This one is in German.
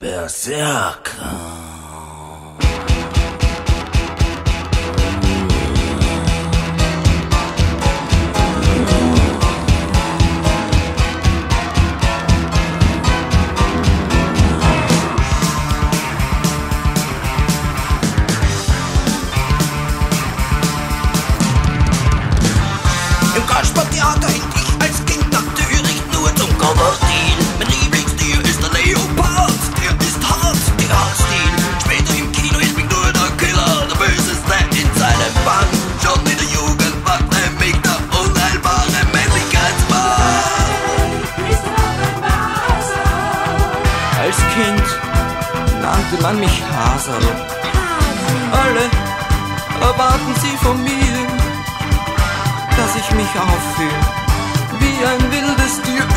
Berserker. Als Kind nannte man mich Haserl. Alle erwarten sie von mir, dass ich mich aufführe wie ein wildes Tier.